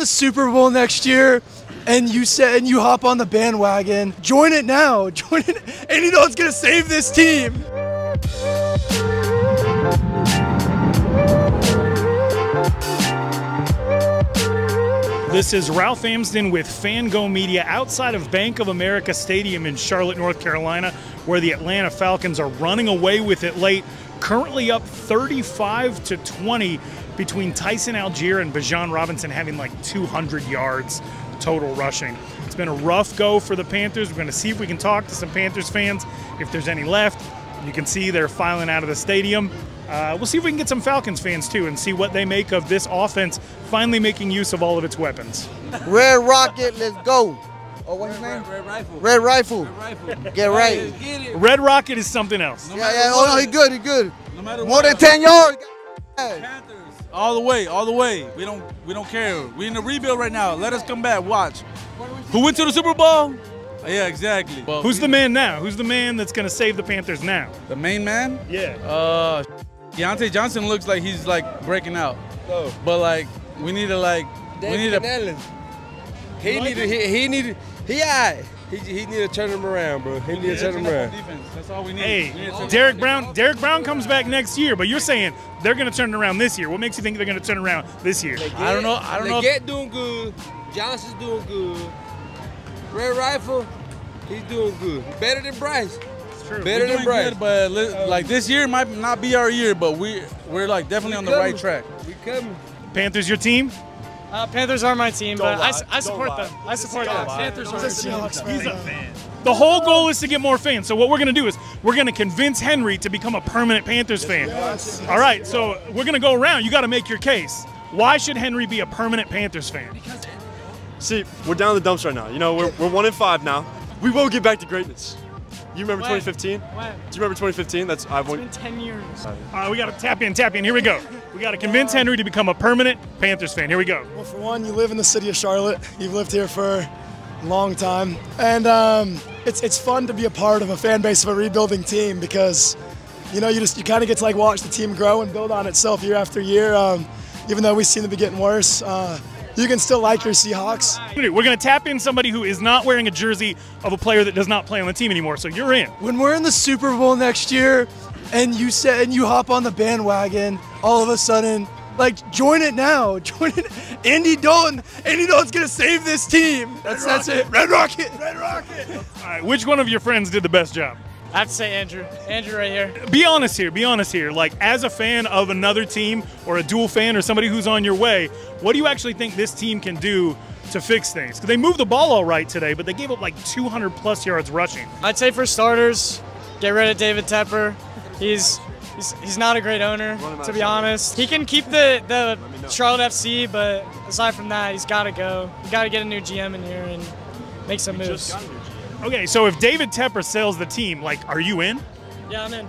the Super Bowl next year and you said and you hop on the bandwagon, join it now. Join it and you know it's gonna save this team. This is Ralph Amsden with Fango Media outside of Bank of America Stadium in Charlotte, North Carolina, where the Atlanta Falcons are running away with it late. Currently up 35 to 20 between Tyson Allgeier and Bijan Robinson having like 200 yards total rushing. It's been a rough go for the Panthers. We're going to see if we can talk to some Panthers fans if there's any left. You can see they're filing out of the stadium. Uh, we'll see if we can get some Falcons fans too and see what they make of this offense finally making use of all of its weapons. Red Rocket, let's go. Oh, what's his name? Red Rifle. Red Rifle. Red Rifle. Get right. Get it. Red Rocket is something else. No Yeah, yeah. Oh, no, what. he good, he good. No matter More what. than 10 yards. Hey. Panthers. All the way, all the way. We don't we don't care. We in the rebuild right now. Let us come back. Watch. Who went to the Super Bowl? Yeah, exactly. Well, Who's the man now? Who's the man that's going to save the Panthers now? the main man? Yeah. Uh, Diontae Johnson looks like he's like breaking out. But like we need to like we need to Canales. He need to. He, he need. to- He alright. He, he need to turn him around, bro. He need to turn him around. defense. That's all we need. We need Hey, Derrick Brown. Derrick Brown comes back next year, but you're saying they're going to turn it around this year. What makes you think they're going to turn around this year? I don't know. I don't know. if- Legette doing good. Johnson's doing good. Red Rifle, he's doing good. Better than Bryce. true. Better We're than doing Bryce. good, but li- like this year might not be our year, but we we're like definitely on the right track. We coming. Panthers, your team? Uh, Panthers are my team, but I, I support them. I support them. Panthers are He's a fan. The whole goal is to get more fans. So what we're going to do is we're going to convince Henry to become a permanent Panthers fan. All right, so we're going to go around. You got to make your case. Why should Henry be a permanent Panthers fan? Because See, we're down in the dumps right now. You know, we're, we're one in five now. We will get back to greatness. You remember When? 2015? When? Do you remember 2015? That's I've won. been 10 years. All right, we got to tap in, tap in. Here we go. We got to convince Henry to become a permanent Panthers fan. Here we go. Well, for one, you live in the city of Charlotte. You've lived here for a long time, and um, it's it's fun to be a part of a fan base of a rebuilding team because, you know, you just you kind of get to like watch the team grow and build on itself year after year. Um, even though we seem to be getting worse, uh, you can still like your Seahawks. We're going to tap in somebody who is not wearing a jersey of a player that does not play on the team anymore. So you're in. When we're in the Super Bowl next year, and you said and you hop on the bandwagon, all of a sudden, like join it now. Join it. Andy Dalton. Andy Dalton's gonna save this team. That's that's it. Red Rocket. Red Rocket. All right, which one of your friends did the best job? I have to say Andrew. Andrew right here. Be honest here. Be honest here. Like, as a fan of another team or a dual fan or somebody who's on your way, what do you actually think this team can do to fix things? Because they moved the ball all right today, but they gave up like 200 plus yards rushing. I'd say for starters, get rid of David Tepper. He's he's, he's not a great owner, to be honest. He can keep the, the Charlotte FC, but aside from that, he's got to go. You got to get a new GM in here and make some moves. Okay, so if David Tepper sells the team, like, are you in? Yeah, I'm in.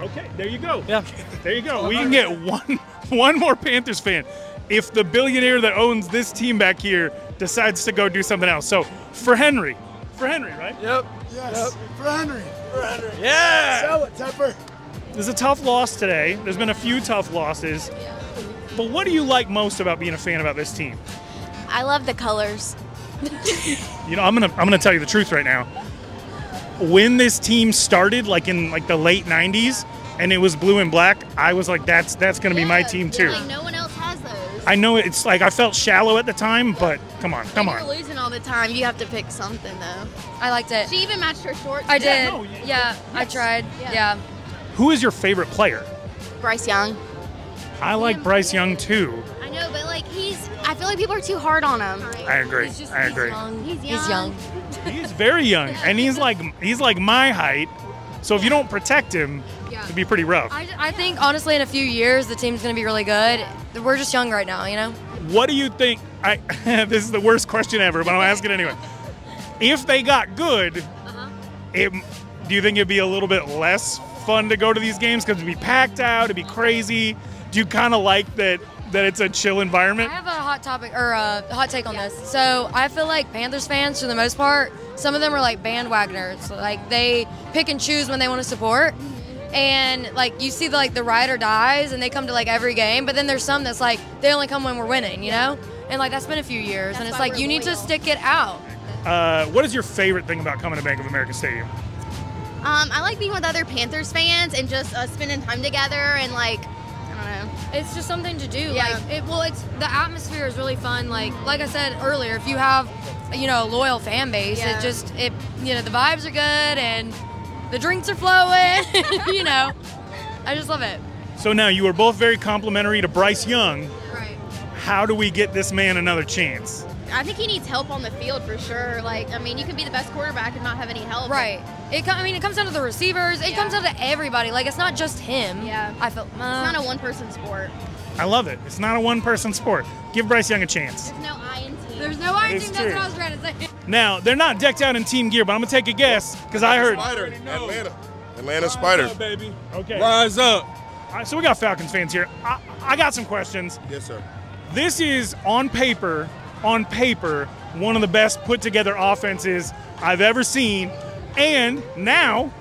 Okay, there you go. Yeah. There you go. We can get one one more Panthers fan if the billionaire that owns this team back here decides to go do something else. So for Henry, for Henry, right? Yep. Yes. For Henry. For Henry. Yeah. Sell it, Tepper. There's a tough loss today. There's been a few tough losses. But what do you like most about being a fan about this team? I love the colors. You know, I'm gonna I'm gonna tell you the truth right now. When this team started, like in like the late '90s, and it was blue and black, I was like, that's that's gonna be my Yeah, team yeah, too. Like no one else has those. I know it's like I felt shallow at the time, but come on, come You're on. losing all the time. You have to pick something though. I liked it. She even matched her shorts. I did. no, Yeah, y- I yes. tried. Yeah. Yeah. Who is your favorite player? Bryce Young. I like Bryce Young too. I know, but like he's. I feel like people are too hard on him. I agree. He's just I he's agree. young. He's He's young. young. He's very young, and he's like he's like my height. So if you don't protect him, Yeah. it'd be pretty rough. I, I think honestly, in a few years, the team's gonna be really good. We're just young right now, you know. What do you think? I this is the worst question ever, but I'll ask it anyway. If they got good, Uh-huh. it, do you think it'd be a little bit less fun to go to these games because it'd be packed out, it'd be crazy? Do you kind of like that that it's a chill environment? I have a hot topic or a hot take on this. So I feel like Panthers fans, for the most part, some of them are like bandwagoners. Like they pick and choose when they want to support. And like you see the, like the ride or dies, and they come to like every game. But then there's some that's like they only come when we're winning, you know. And like that's been a few years, and it's like we're you need to stick it out. Uh, what is your favorite thing about coming to Bank of America Stadium? Um, I like being with other Panthers fans and just uh, spending time together and like, I don't know. It's just something to do. Yeah. Like it well it's the atmosphere is really fun. Like like I said earlier, if you have you know, a loyal fan base, Yeah. it just it you know, the vibes are good and the drinks are flowing, you know. I just love it. So now you are both very complimentary to Bryce Young. Right. How do we get this man another chance? I think he needs help on the field for sure. Like, I mean, you can be the best quarterback and not have any help. Right. It com- I mean it comes down to the receivers. It Yeah. comes down to everybody. Like it's not just him. Yeah. I feel It's uh, not a one-person sport. I love it. It's not a one-person sport. Give Bryce Young a chance. There's no I in team. There's no I It's team, true. that's what I was trying to say. Now they're not decked out in team gear, but I'm gonna take a guess because I heard. Spider, Atlanta. Atlanta Spiders. up, baby. Okay. Rise up. All right, so we got Falcons fans here. I, I got some questions. Yes, sir. This is on paper, on paper, one of the best put together offenses I've ever seen. And now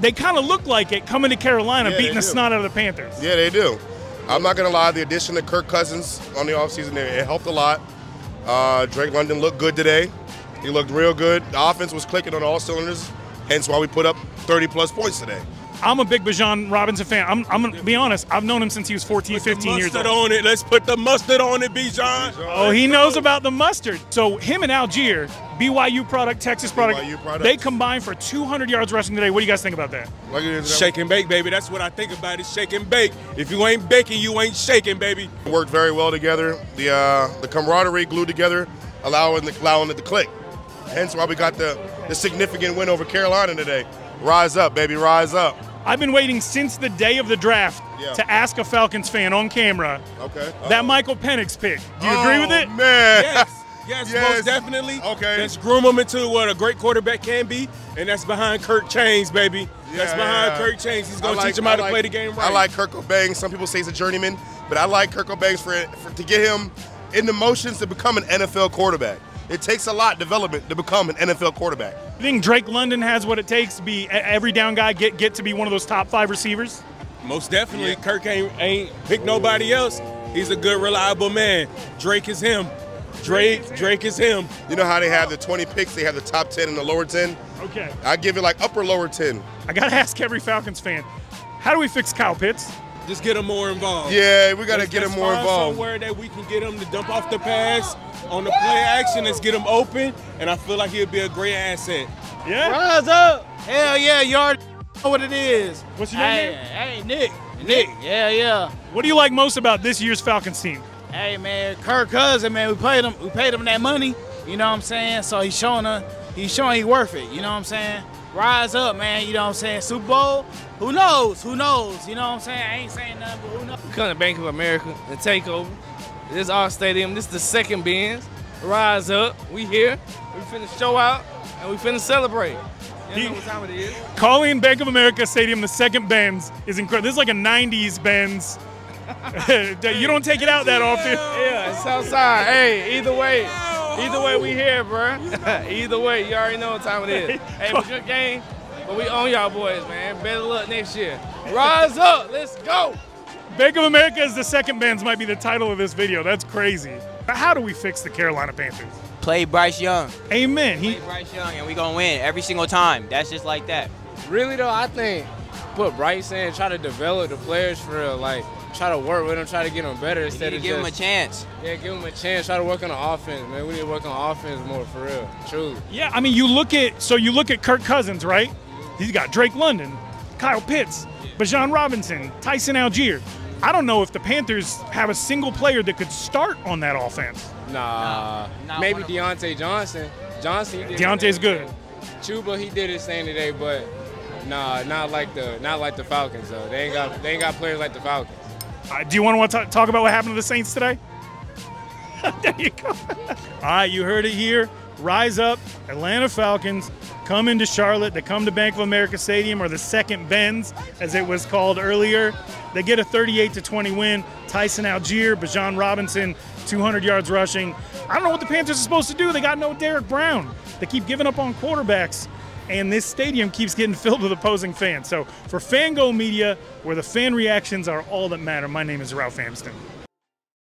they kind of look like it coming to Carolina, Yeah, beating the snot out of the Panthers. Yeah, they do. I'm not gonna lie. The addition of Kirk Cousins on the offseason, it helped a lot. Uh, Drake London looked good today. He looked real good. The offense was clicking on all cylinders. Hence why we put up 30 plus points today. I'm a big Bijan Robinson fan. I'm, I'm going to be honest, I've known him since he was 14, 15 years old. mustard on it. Let's put the mustard on it, Bijan. Oh, he knows about the mustard. So him and Allgeier, BYU product, Texas product, BYU product. they combined for 200 yards rushing today. What do you guys think about that? Look at. Shake and bake, baby. That's what I think about it. Shake and bake. If you ain't baking, you ain't shaking, baby. worked very well together. The uh, the camaraderie glued together, allowing the, allowing it to click. Hence why we got the, the significant win over Carolina today. Rise up, baby, rise up. I've been waiting since the day of the draft Yeah. to ask a Falcons fan on camera Okay. that oh. Michael Penix pick. Do you agree with Oh, it? Man. Yes. Yes, Yes. most definitely. Okay. Let's groom him into what a great quarterback can be, and that's behind Kirk Chains, baby. that's behind yeah. Kirk Chains. He's I gonna like- teach him how I to like- play the game right. I like Kirk O'Banks. Some people say he's a journeyman, but I like Kirk O'Banks for, for to get him in the motions to become an NFL quarterback. It takes a lot development to become an NFL quarterback. You think Drake London has what it takes to be every down guy, get get to be one of those top five receivers? Most definitely. Kirk ain't ain't pick nobody else. He's a good, reliable man. Drake is him. Drake, Drake is him. You know how they have the 20 picks, they have the top 10 and the lower 10? Okay. I give it like upper lower 10. I gotta ask every Falcons fan, how do we fix Kyle Pitts? Just get him more involved. Yeah, we got to Let's- get him let's more find involved. Somewhere that we can get him to dump off the pass on the play action. Let's get him open, and I feel like he'll be a great asset. Yeah. Rise up! Hell yeah, you already know what it is. What's your hey, name? Hey, Nick. Nick. Yeah, yeah. What do you like most about this year's Falcons team? Hey man, Kirk Cousin, man, we paid him. We paid him that money. You know what I'm saying? So he's showing us. He's showing he worth it. You know what I'm saying? Rise up, man. You know what I'm saying? Super Bowl. Who knows? Who knows? You know what I'm saying? I ain't saying nothing, but who knows? Come to Bank of America and take over. This is our stadium. This is the second Benz. Rise up. We here. We finna show out and we finna celebrate. You know what time it is. Calling Bank of America Stadium the second Benz is incredible. This is like a 90s Benz. you don't take it out that often. Yeah, it's outside. Hey, either way, either way, we here, bruh. either way, you already know what time it is. Hey, it was your game, but we own y'all boys, man. Better luck next year. Rise up. Let's go. Bank of America is the second Benz might be the title of this video. That's crazy. How do we fix the Carolina Panthers? Play Bryce Young. Amen. He Play Bryce Young, and we gonna win every single time. That's just like that. Really though, I think put Bryce in, try to develop the players for real. Like try to work with them, try to get them better We instead need to of give him a chance. Yeah, give them a chance. Try to work on the offense, man. We need to work on offense more for real. Truly. Yeah, I mean, you look at so you look at Kirk Cousins, right? He's got Drake London, Kyle Pitts, Bijan Robinson, Tyson Allgeier. I don't know if the Panthers have a single player that could start on that offense. Nah, not maybe one Diontae Johnson. Johnson. He did Diontae's good. today. Chuba, he did his thing today, but nah, not like the not like the Falcons though. They ain't got they ain't got players like the Falcons. Uh, do you want to talk about what happened to the Saints today? there you go. All right, you heard it here. Rise up, Atlanta Falcons come into Charlotte. They come to Bank of America Stadium, or the second Benz, as it was called earlier. They get a 38 to 20 win. Tyson Allgeier, Bijan Robinson, 200 yards rushing. I don't know what the Panthers are supposed to do. They got no Derrick Brown. They keep giving up on quarterbacks, and this stadium keeps getting filled with opposing fans. So for Fango Media, where the fan reactions are all that matter, my name is Ralph Amsden.